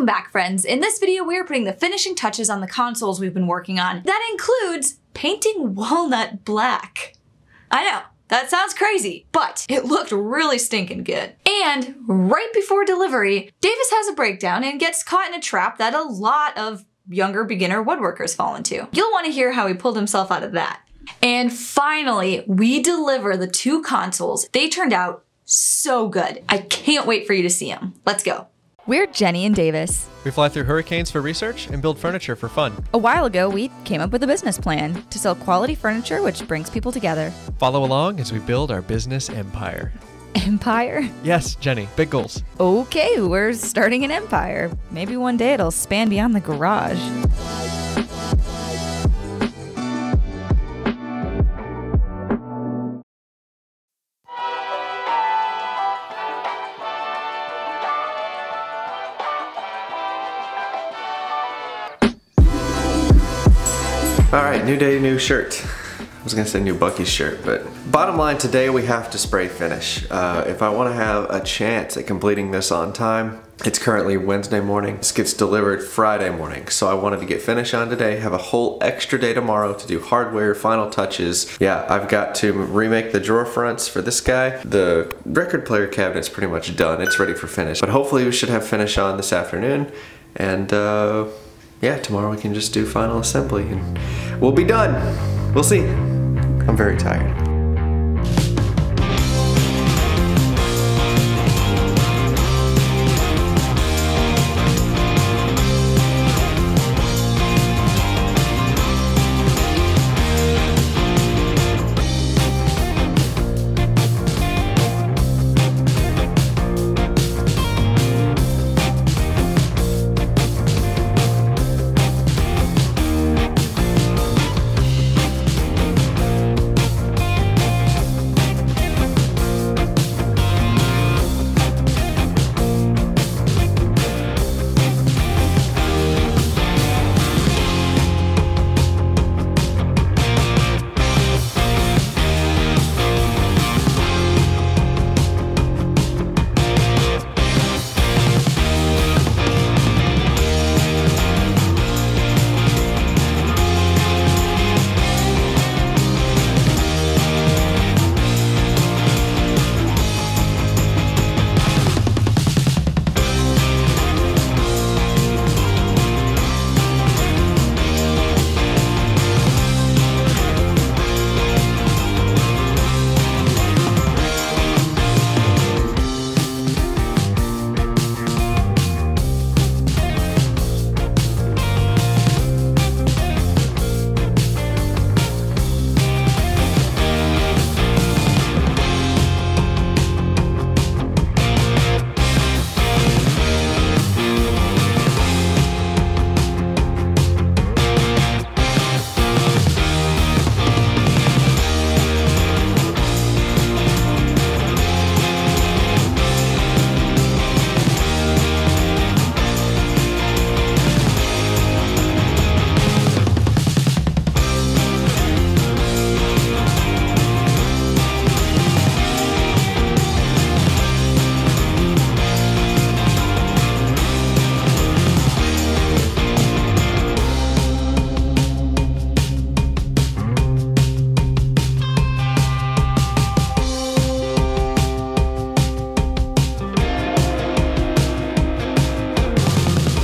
Welcome back, friends. In this video, we are putting the finishing touches on the consoles we've been working on. That includes painting walnut black. I know, that sounds crazy, but it looked really stinking good. And right before delivery, Davis has a breakdown and gets caught in a trap that a lot of younger beginner woodworkers fall into. You'll want to hear how he pulled himself out of that. And finally, we deliver the two consoles. They turned out so good. I can't wait for you to see them. Let's go. We're Jennie and Davis. We fly through hurricanes for research and build furniture for fun. A while ago, we came up with a business plan to sell quality furniture which brings people together. Follow along as we build our business empire. Empire? Yes, Jennie, big goals. Okay, we're starting an empire. Maybe one day it'll span beyond the garage. New day, new shirt. I was gonna say new Bucky shirt, but bottom line today we have to spray finish. Uh, if I wanna have a chance at completing this on time, it's currently Wednesday morning. This gets delivered Friday morning. So I wanted to get finish on today, have a whole extra day tomorrow to do hardware, final touches. Yeah, I've got to remake the drawer fronts for this guy. The record player cabinet's pretty much done. It's ready for finish. But hopefully we should have finish on this afternoon. And uh, yeah, tomorrow we can just do final assembly and we'll be done. We'll see. I'm very tired.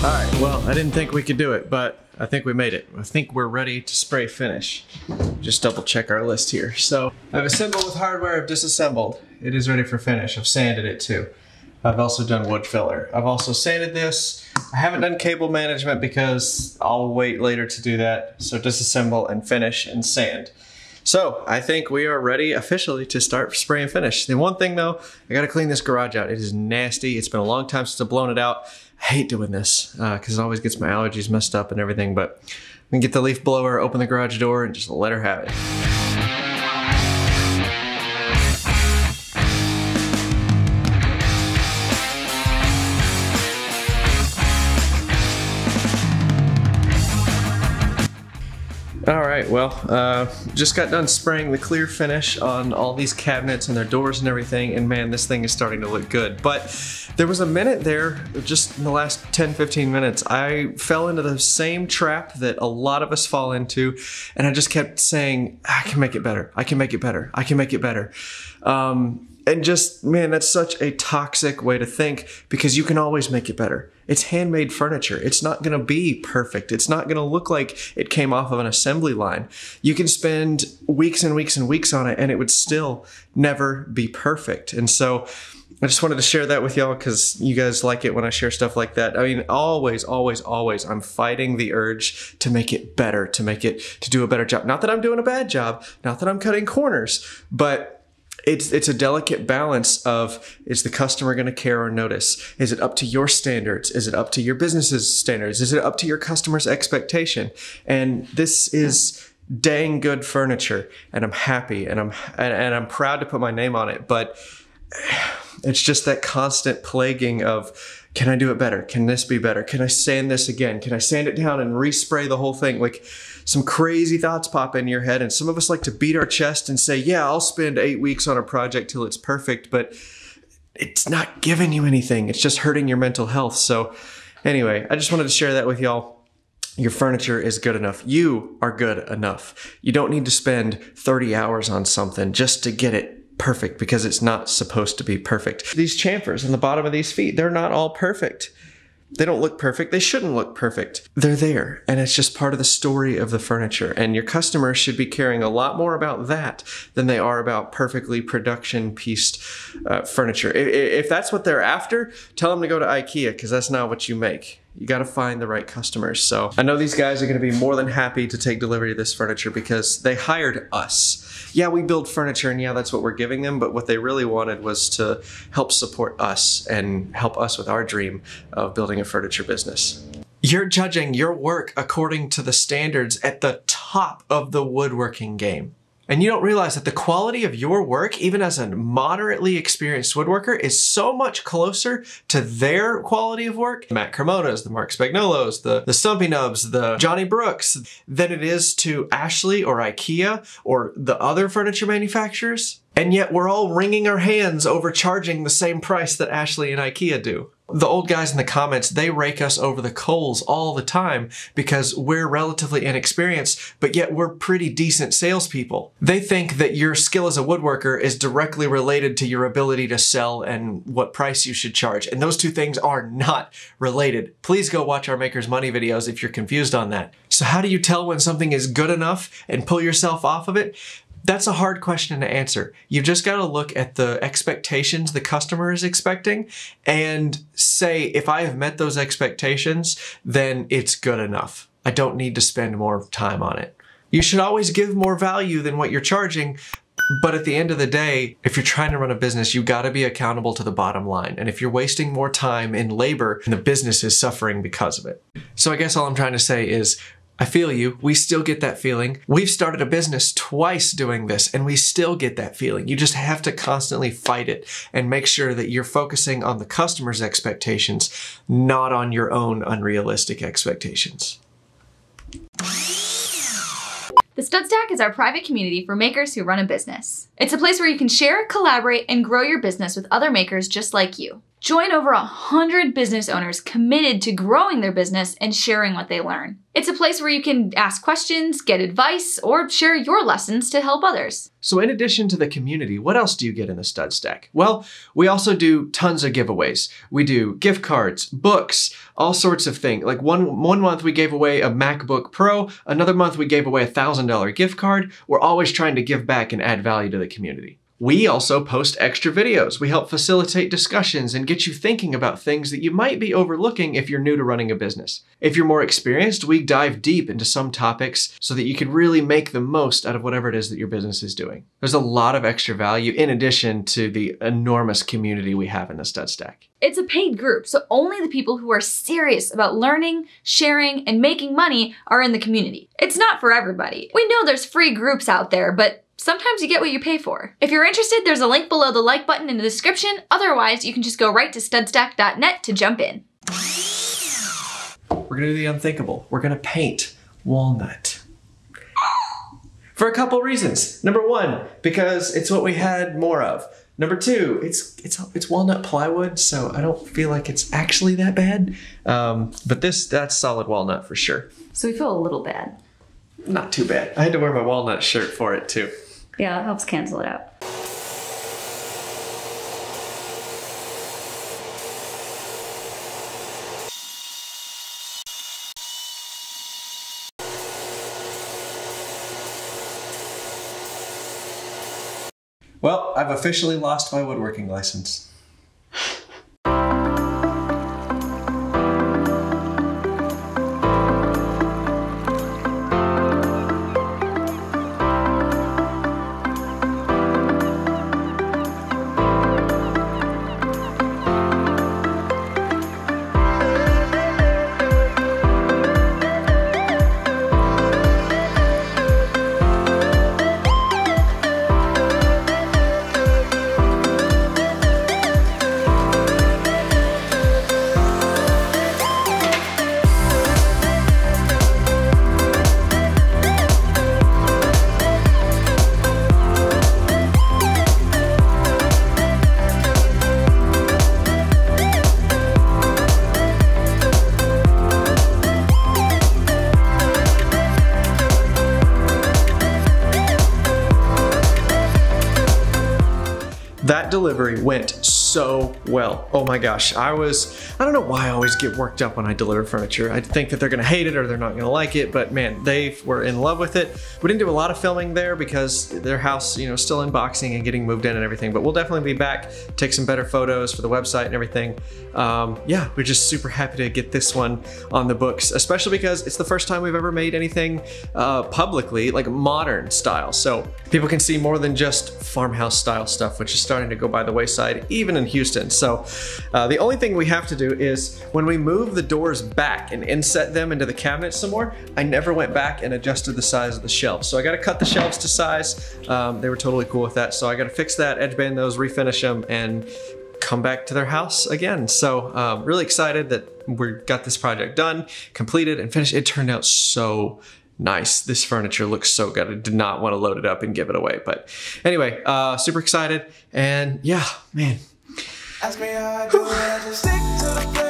I didn't think we could do it, but I think we made it. I think we're ready to spray finish. Just double check our list here. So I've assembled with hardware, I've disassembled. It is ready for finish. I've sanded it too. I've also done wood filler. I've also sanded this. I haven't done cable management because I'll wait later to do that. So disassemble and finish and sand. So I think we are ready officially to start spray and finish. The one thing though, I gotta clean this garage out. It is nasty. It's been a long time since I've blown it out. I hate doing this because uh, it always gets my allergies messed up and everything, but we can get the leaf blower, open the garage door, and just let her have it. All right well, uh, just got done spraying the clear finish on all these cabinets and their doors and everything, and man, this thing is starting to look good. But there was a minute there, just in the last 10, 15 minutes, I fell into the same trap that a lot of us fall into, and I just kept saying, I can make it better, I can make it better, I can make it better. Um, and just, man, that's such a toxic way to think because you can always make it better. It's handmade furniture. It's not going to be perfect. It's not going to look like it came off of an assembly line. You can spend weeks and weeks and weeks on it and it would still never be perfect. And so, I just wanted to share that with y'all because you guys like it when I share stuff like that. I mean, always, always, always, I'm fighting the urge to make it better, to make it, to do a better job. Not that I'm doing a bad job, not that I'm cutting corners, but it's it's a delicate balance of is the customer going to care or notice? Is it up to your standards? Is it up to your business's standards? Is it up to your customer's expectation? And this is dang good furniture and i'm happy and i'm and, and i'm proud to put my name on it but it's just that constant plaguing of can I do it better? Can this be better? Can I sand this again? Can I sand it down and respray the whole thing? Like some crazy thoughts pop in your head. And some of us like to beat our chest and say, yeah, I'll spend eight weeks on a project till it's perfect, but it's not giving you anything. It's just hurting your mental health. So anyway, I just wanted to share that with y'all. Your furniture is good enough. You are good enough. You don't need to spend 30 hours on something just to get it perfect because it's not supposed to be perfect. These chamfers on the bottom of these feet, they're not all perfect. They don't look perfect. They shouldn't look perfect. They're there, and it's just part of the story of the furniture. And your customers should be caring a lot more about that than they are about perfectly production pieced uh, furniture. If, if that's what they're after, tell them to go to IKEA because that's not what you make. You got to find the right customers. So I know these guys are going to be more than happy to take delivery of this furniture because they hired us. Yeah, we build furniture and yeah, that's what we're giving them, but what they really wanted was to help support us and help us with our dream of building a furniture business. You're judging your work according to the standards at the top of the woodworking game. And you don't realize that the quality of your work, even as a moderately experienced woodworker, is so much closer to their quality of work, Matt Cremona's, the Mark Spagnolos, the, the Stumpy Nubs, the Johnny Brooks, than it is to Ashley or IKEA or the other furniture manufacturers. And yet we're all wringing our hands over charging the same price that Ashley and IKEA do. The old guys in the comments, they rake us over the coals all the time because we're relatively inexperienced, but yet we're pretty decent salespeople. They think that your skill as a woodworker is directly related to your ability to sell and what price you should charge. And those two things are not related. Please go watch our Maker's Money videos if you're confused on that. So how do you tell when something is good enough and pull yourself off of it? That's a hard question to answer. You've just got to look at the expectations the customer is expecting and say, if I have met those expectations, then it's good enough. I don't need to spend more time on it. You should always give more value than what you're charging, but at the end of the day, if you're trying to run a business, you got to be accountable to the bottom line. And if you're wasting more time in labor, the business is suffering because of it. So I guess all I'm trying to say is I feel you. We still get that feeling. We've started a business twice doing this and we still get that feeling. You just have to constantly fight it and make sure that you're focusing on the customer's expectations, not on your own unrealistic expectations. The Stud Stack is our private community for makers who run a business. It's a place where you can share, collaborate, and grow your business with other makers just like you. Join over a hundred business owners committed to growing their business and sharing what they learn. It's a place where you can ask questions, get advice, or share your lessons to help others. So in addition to the community, what else do you get in the Stud Stack? Well, we also do tons of giveaways. We do gift cards, books, all sorts of things. Like one, one month we gave away a MacBook Pro, another month we gave away a $1,000 gift card. We're always trying to give back and add value to the community. We also post extra videos. We help facilitate discussions and get you thinking about things that you might be overlooking if you're new to running a business. If you're more experienced, we dive deep into some topics so that you can really make the most out of whatever it is that your business is doing. There's a lot of extra value in addition to the enormous community we have in the Stud Stack. It's a paid group, so only the people who are serious about learning, sharing, and making money are in the community. It's not for everybody. We know there's free groups out there, but Sometimes you get what you pay for. If you're interested, there's a link below the like button in the description. Otherwise, you can just go right to studstack.net to jump in. We're gonna do the unthinkable. We're gonna paint walnut. for a couple reasons. Number one, because it's what we had more of. Number two, it's it's it's walnut plywood, so I don't feel like it's actually that bad. Um, but this that's solid walnut for sure. So we feel a little bad. Not too bad. I had to wear my walnut shirt for it too. Yeah, it helps cancel it out. Well, I've officially lost my woodworking license. Delivery went so well. Oh my gosh, I was, I don't know why I always get worked up when I deliver furniture. I think that they're gonna hate it or they're not gonna like it, but man, they were in love with it. We didn't do a lot of filming there because their house, you know, still unboxing and getting moved in and everything, but we'll definitely be back, take some better photos for the website and everything. Um, yeah, we're just super happy to get this one on the books, especially because it's the first time we've ever made anything uh, publicly, like modern style. So people can see more than just farmhouse style stuff, which is starting to go by the wayside, even in Houston. So uh, the only thing we have to do is when we move the doors back and inset them into the cabinet some more, I never went back and adjusted the size of the shelves. So I got to cut the shelves to size. Um, they were totally cool with that. So I got to fix that, edge band those, refinish them, and come back to their house again. So um, really excited that we got this project done, completed, and finished. It turned out so nice. This furniture looks so good. I did not want to load it up and give it away. But anyway, uh, super excited. And yeah, man. Ask me how I do it, I just stick to the